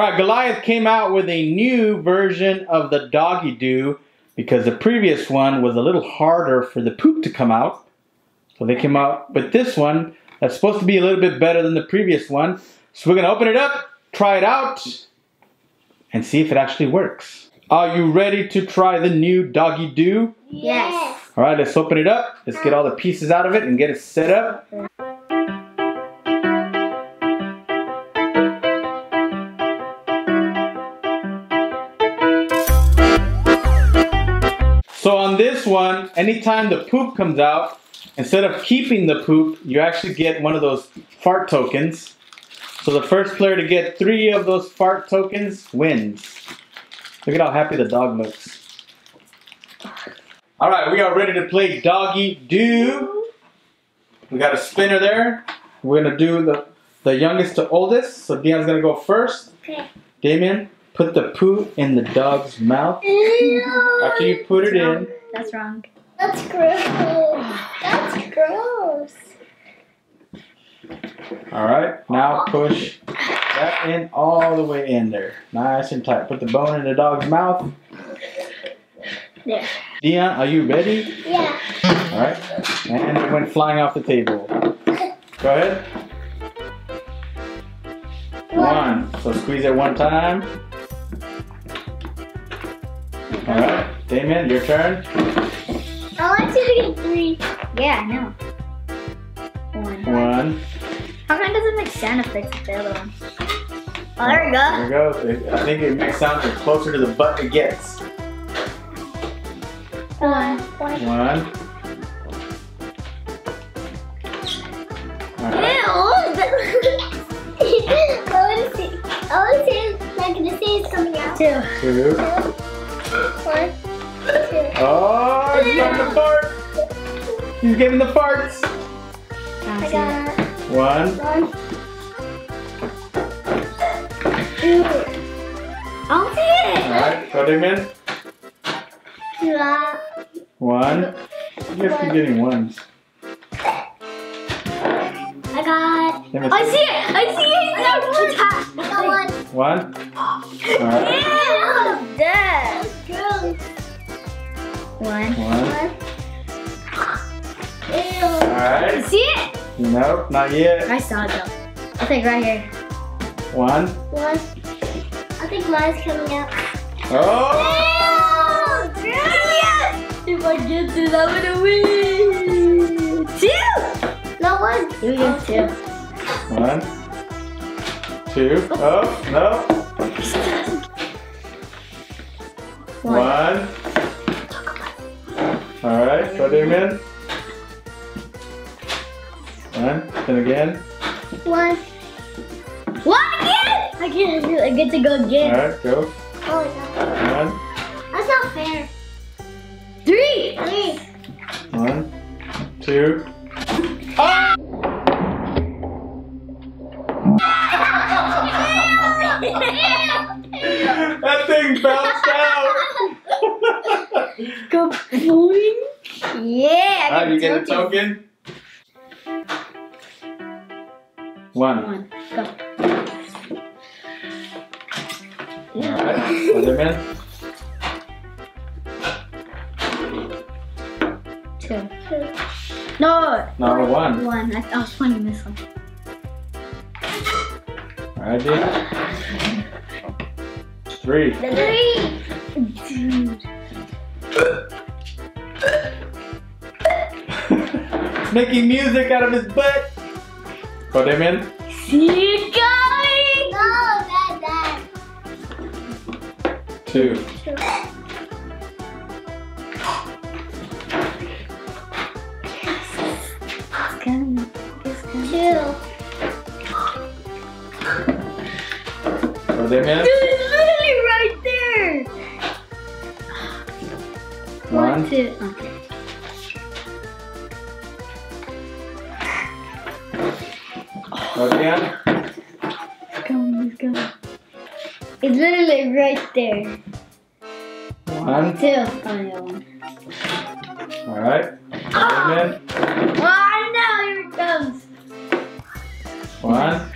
right, Goliath came out with a new version of the Doggie Doo because the previous one was a little harder for the poop to come out. So they came out with this one that's supposed to be a little bit better than the previous one. So we're gonna open it up, try it out, and see if it actually works. Are you ready to try the new Doggie Doo? Yes. All right, let's open it up. Let's get all the pieces out of it and get it set up. This one, anytime the poop comes out, instead of keeping the poop, you actually get one of those fart tokens. So the first player to get three of those fart tokens wins. Look at how happy the dog looks. All right, we are ready to play Doggie Doo. We got a spinner there. We're gonna do the, the youngest to oldest. So Deion's gonna go first. Okay. Damian, put the poo in the dog's mouth. After you put it in, That's wrong. That's gross. That's gross. all right, now push that in all the way in there. Nice and tight. Put the bone in the dog's mouth. There. Deion, are you ready? Yeah. All right, and it went flying off the table. Go ahead. One. So squeeze it one time. All right, Damian, your turn. I want you to get three. Yeah, I know. One. One. How come it doesn't make sound effects with the other one? Oh, there we go. There we go. I think it makes sound the closer to the butt it gets. One. One. One. I want to see. I want to see. Like the see it's coming out. Two. Two. One. Two. Oh, he's got the fart. He's giving the farts. I got One. one. Two. I'll see All it. right, put him in. Two. uh, One. You guys keep getting ones. I got. I see it. I see it. I got one. I got one. One. All right. Ew. One. One. Ew. All right. See it? Nope, not yet. I saw it though. I think right here. One. One. I think mine's coming out. Oh. If I get this, I'm gonna win. Two. No one. You get two. One. Two. Oh, no. One. All right, try him in. One. And again. One. One again. I get. I get to go again. right, go. Oh. One. That's not fair. Three. Three. One. Two. Ah! That thing bounced out. Go boing. Yeah. All I right, you get a token. One. One. Go. All right, put. Two. No. No, one. One. I, I was pointing this one. All right, dude. Three. Three. Dude. Making music out of his butt. Put him in. See it going. No, that, that. Two. It's coming. It's coming. Two. Put him in. Dude, it's literally right there. One. two. Okay. Again, down. It's going, it's going. It's literally right there. One. Two. Ah! Oh, one. All right. Oh. oh no, here it comes. One.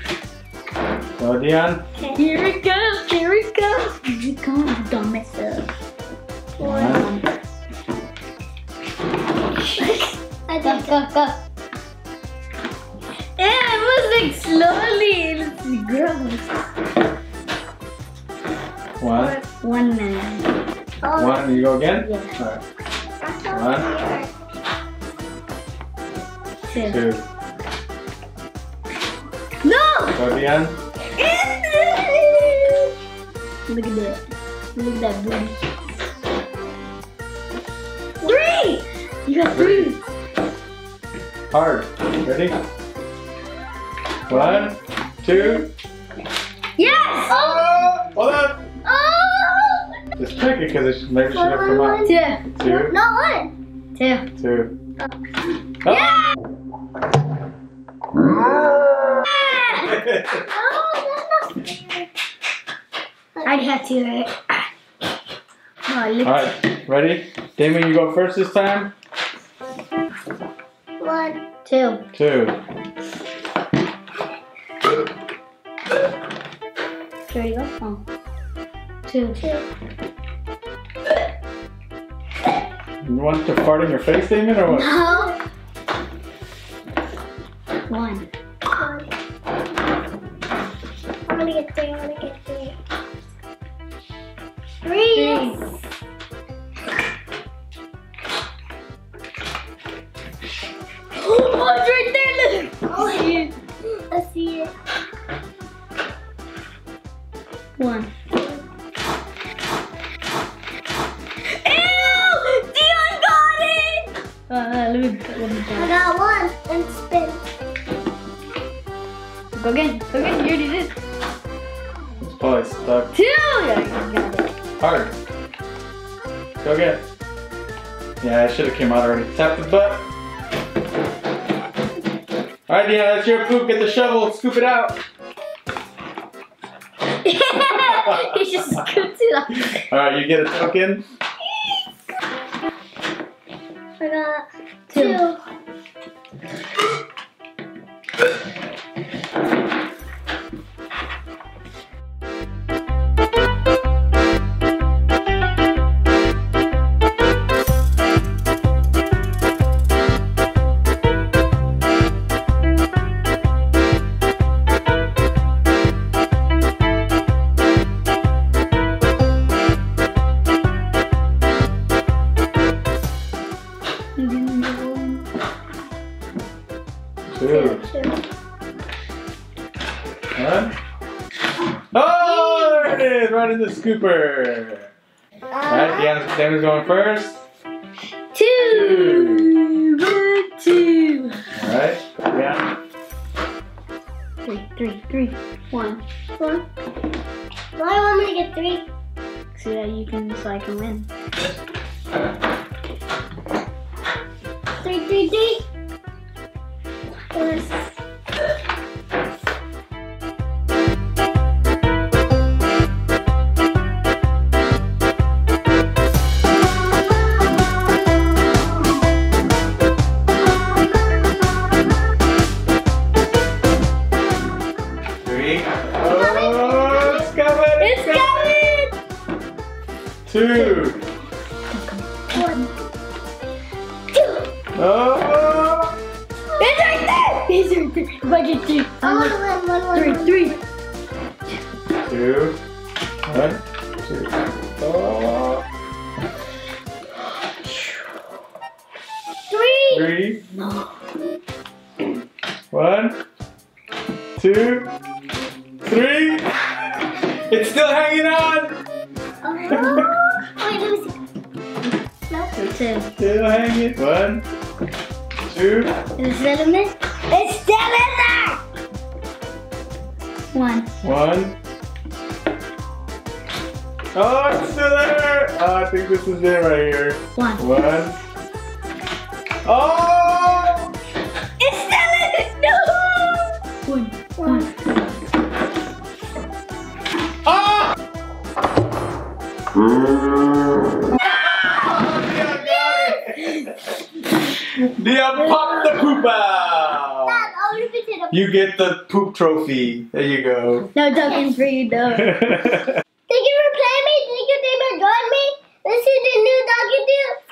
Go down. Okay. Here it goes, here it goes. Here it comes, don't mess up. One. one. Go, go, go like slowly. It's gross. One. One minute. Oh, One. You go again? Yeah. Alright. that's One. Two. Two. No! Go again. Look at that. Look at that booty. Three! You got three. Hard. Ready? One, two. Yes! Oh! Hold on. Oh! Just check it because it maybe should have come out. Two. Two. No, one. Two. Two. Yeah! Oh! Oh, that's not. I'd have to, oh, right? Oh. Alright, ready? Damon, you go first this time. One. Two. Two. Two. Two. You want to fart in your face, Damon, or what? No. One. One. I'm gonna get three. I'm gonna get three. Three. Three. Let me, let me I got one and spin. Go again. Go again. You already did. It's probably stuck. Two! Yeah, you got it. Hard. Go again. Yeah, I should have came out already. Tap the butt. Alright, yeah, that's your poop. Get the shovel. Scoop it out. he just scooped it up. Alright, you get a token. I got Two. two. Two. Two. One. Oh, there it is. Right in the scooper. Alright, uh, Deanna's, Deanna's going first. Two. One, two. Alright, yeah. Three, three, three. One. One. Why do want me to get three? So that you can, so I can win. Three, three, three. Yes. There! It's right there. I get three, oh, I I'm want like, one, one, one, three, one. three. Two. One. Two. Oh. Three. Three. No. One. Two. Three. It's still hanging on. Oh. Wait, let me see. No. Two. Still hanging. One. Two. Is it in there? It's still in there! One. One. Oh, it's still there. Oh, I think this is it right here. One. One. Oh! It's still in it! No! One. One. Ah! Dia pop the poop out. Dad, I'll leave it to the You get the poop trophy. There you go. No token for you though. Thank you for playing me. Thank you for joining me. This is the new Doggie Doo.